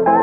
Ooh.